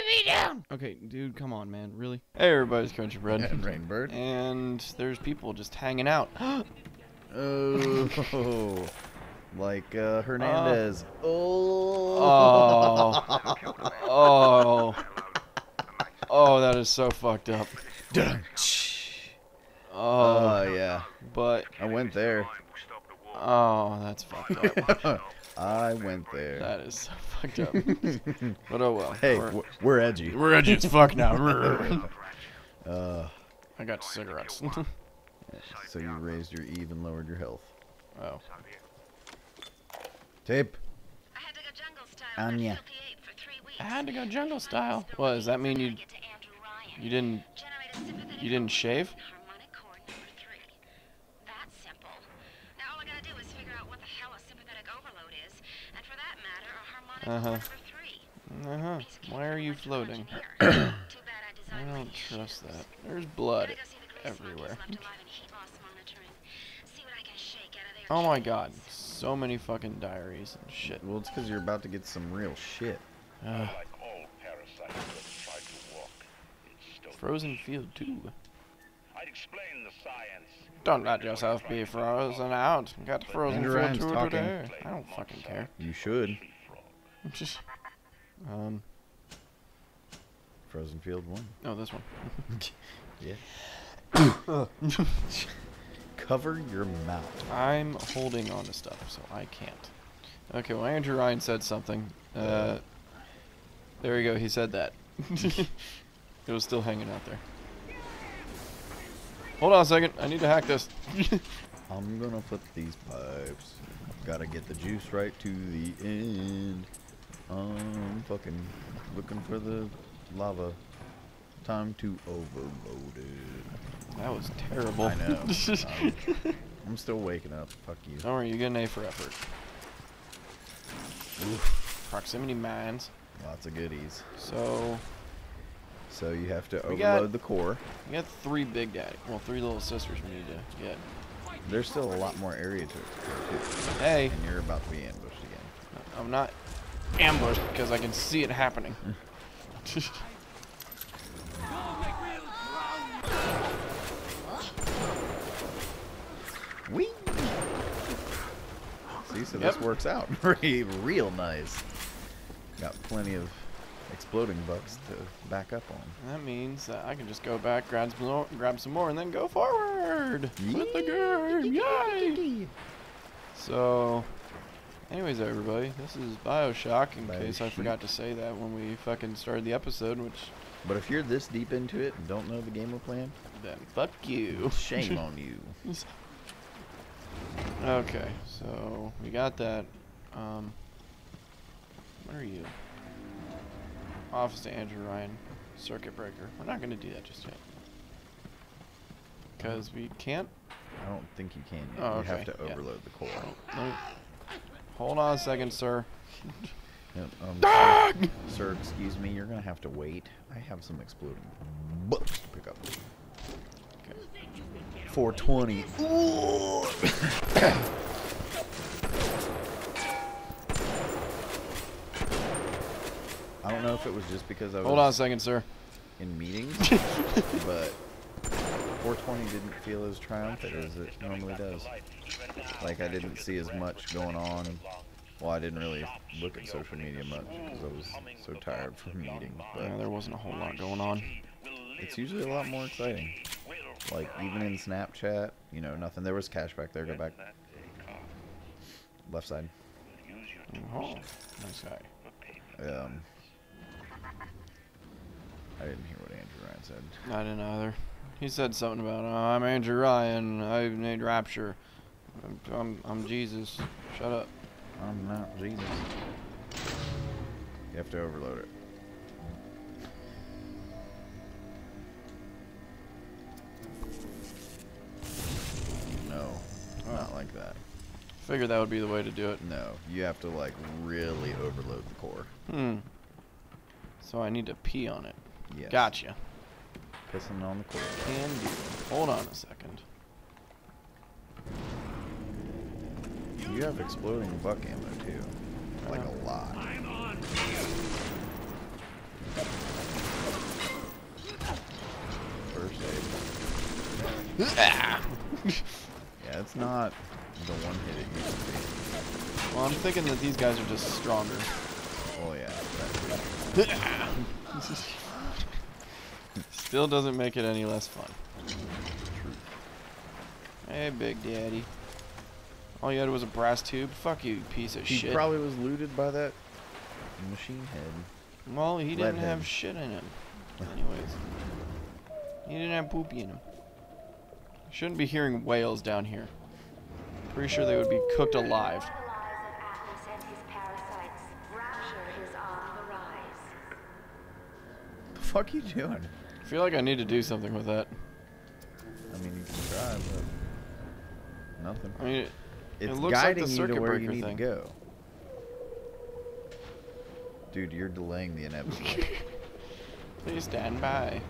beatdown. Okay, dude, come on, man. Really? Hey, everybody's Crunchy Bread. And Rainbird. And there's people just hanging out. Oh, like uh, Hernandez. oh. Oh. oh. Oh, that is so fucked up. Oh, Oh yeah, but I went there. oh, that's fucked up. I went there. That is so fucked up. But oh well. Hey, we're, we're, we're edgy. we're edgy as fuck now. Uh, I got cigarettes. so you raised your Eve and lowered your health. oh. Tape. I had to go jungle style Anya. on Filthy Ape for three weeks. I had to go jungle style. What does that mean? You Get to Andrew Ryan. you didn't Generate a sympathetic you didn't shave? overload in harmonic chord number three. That's simple. Now all I gotta do is figure out what the hell a sympathetic overload is, and for that matter, a harmonic Uh-huh. chord number three. Uh huh. Why are you floating? engineer. Too bad I I don't trust that. There's blood Gotta go see the grease everywhere. monkeys left alive in heat loss monitoring. See what I can shake out of their Oh my god. So many fucking diaries and shit. Well, it's because you're about to get some real shit. Uh, Like all parasites that try to walk, it's still frozen field too. I'd explain the science. Don't let yourself be frozen out. Got the frozen Andrew field Ryan's tour today. I don't fucking care. You should. Just um. Frozen Field one. Oh, this one. Yeah. Cover your mouth. I'm holding on to stuff, so I can't. Okay, well, Andrew Ryan said something. Uh, there we go. He said that. it was still hanging out there. Hold on a second. I need to hack this. I'm gonna put these pipes. Gotta get the juice right to the end. Fucking looking for the lava. Time to overload it. that was terrible. I know. Um, I'm still waking up. Fuck you. Don't worry, you get an A for effort. Oof. Proximity mines. Lots of goodies. So So you have to We got- overload the core. we got three big daddy. Well, three little sisters we need to get. There's still a lot more area to explore too. Hey, And you're about to be ambushed again. I'm not ambushed because I can see it happening. Hmm. Whee! See, so this works out re- real nice. Got plenty of exploding bucks to back up on. that means that I can just go back, grab some more, grab some more, and then go forward with the game. Yay! So, anyways, everybody, this is Bioshock. In case I forgot to say that when we fucking started the episode, which But if you're this deep into it and don't know the gamer plan, then fuck you. shame on you. Okay, so we got that. Um, what are you? Office to Andrew Ryan, circuit breaker. We're not gonna do that just yet. Cause we can't. I don't think you can yet. Oh, You have okay, to yeah. overload the core. Me- hold on a second, sir. Yep, um, sir, sir, excuse me, you're gonna have to wait. I have some exploding bucks to pick up. Okay. 420. I don't know if it was just because I was Hold on a second, sir. in meetings, but 420 didn't feel as triumphant as it normally does. Like I didn't see as much going on. Well, I didn't really look at social media much because I was so tired from meetings. But Yeah, there wasn't a whole lot going on. it's usually a lot more exciting. Like even in Snapchat, you know, nothing. There was cash back there. Go back. Left side. Oh, nice guy. Um, I didn't hear what Andrew Ryan said. I didn't either. He said something about, uh, I'm Andrew Ryan. I need Rapture. I'm, I'm, I'm Jesus. Shut up. I'm not Jesus. You have to overload it. No, oh. not like that. Figured that would be the way to do it. No, you have to like really overload the core. Hmm. So I need to pee on it. Yes. Gotcha. Pissing on the core. Can do. Hold on a second. You have exploding buck ammo too. Like a lot. First aid. Ah! Yeah, it's not the one hit it used to be. well, I'm thinking that these guys are just stronger. Oh yeah. Still doesn't make it any less fun. Hey, Big Daddy. All you had was a brass tube? Fuck you, piece of He shit. He probably was looted by that machine head. well, he Let didn't have shit in him. Anyways. He didn't have poopy in him. Shouldn't be hearing whales down here. Pretty sure they would be cooked alive. The fuck you doing? I feel like I need to do something with that. I mean, you can try, but nothing. I mean, it, It's looks like the guiding you circuit to where you need thing. to go. Dude, you're delaying the inevitable. please stand by.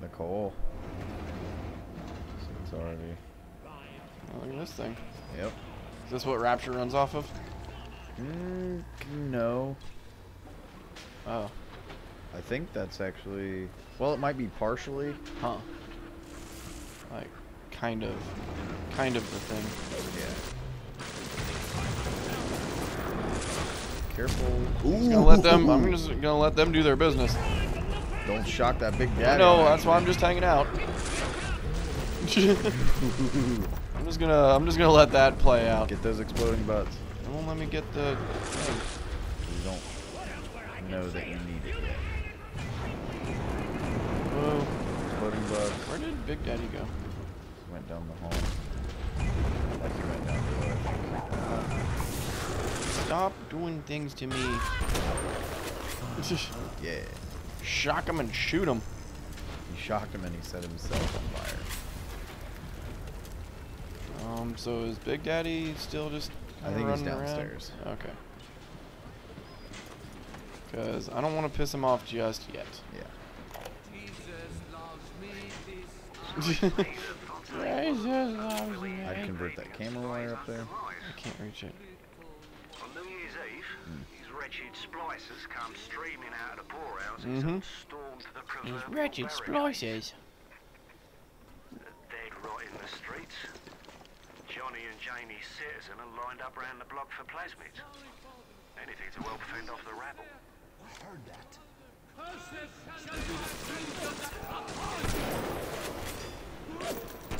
Nicole. It's already. Oh, look at this thing. Yep. Is this what Rapture runs off of? Mm, no. Oh, I think that's actually. Well, it might be partially. huh. Like, kind of, kind of the thing. Yeah. Careful. I'm just gonna let them. I'm just gonna let them do their business. Don't shock that big I daddy. know. That's why I'm just hanging out. I'm just gonna. I'm just gonna let that play out. Get those exploding butts. It won't let me get the. thing. You don't know that you need it yet. Whoa. Exploding butts. Where did Big Daddy go? Went down the hall. Like you went down below. Stop doing things to me. Yeah. Shock him and shoot him. He shocked him and he set himself on fire. Um. So is Big Daddy still just? I kinda think he's running around? downstairs. Okay. Because I don't want to piss him off just yet. Yeah. Jesus loves me. I'd convert that camera wire up there. I can't reach it. On New Year's Eve, Hmm. these wretched splicers come streaming out of the poorhouses Mhm. and stormed the These wretched barricades. splicers. Dead rot in the streets. Johnny and Jamie Citizen are lined up round the block for plasmids. Anything to help fend off the rabble.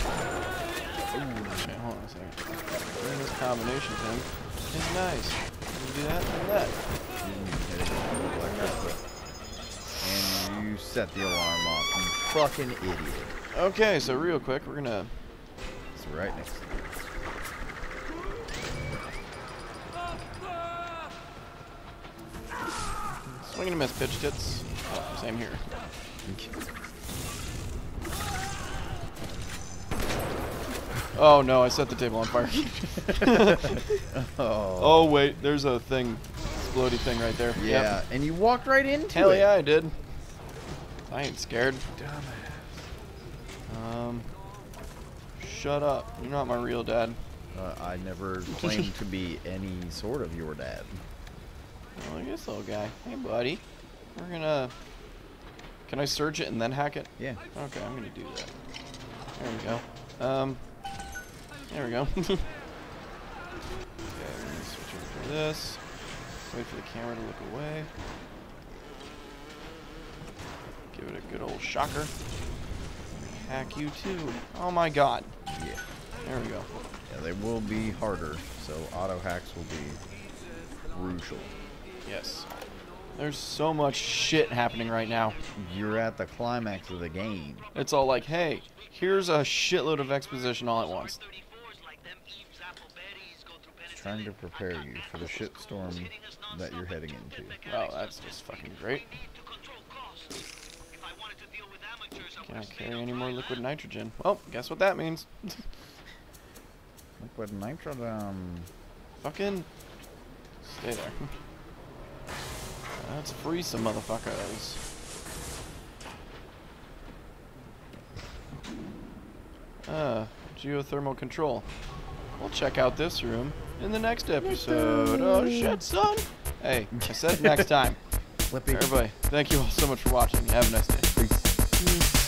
Okay, hold on a second. This combination thing is nice. You do that and that. You didn't hit it like that, And you set the alarm off. You fucking idiot. Okay, so real quick, we're gonna. It's right next to you. Swing and a miss, pitch tits. Oh, same here. Oh no, I set the table on fire. Oh. oh wait, there's a thing, explodey thing right there. Yep. Yeah, and you walked right into Hell it. Hell yeah, I did. I ain't scared. Um, shut up. You're not my real dad. Uh, I never claimed to be any sort of your dad. Oh, look at this little guy. Hey, buddy. We're gonna. Can I search it and then hack it? Yeah. Okay, I'm gonna do that. There we go. Um, there we go. okay, we're gonna switch over to this. Wait for the camera to look away. Give it a good old shocker. Hack you too. Oh my god. Yeah. There we go. Yeah, they will be harder, so auto hacks will be crucial. Yes. There's so much shit happening right now. You're at the climax of the game. It's all like, hey, here's a shitload of exposition all at once. Trying to prepare you for the shitstorm that you're heading into. Oh, that's just fucking great. Can't carry any more liquid nitrogen. Well, guess what that means. Liquid nitrogen. Fucking stay there. Let's free some motherfuckers. Uh, geothermal control. We'll check out this room in the next episode. Oh shit, son! Hey, I said next time. Flippy. Everybody, thank you all so much for watching. Have a nice day. Peace. Mm.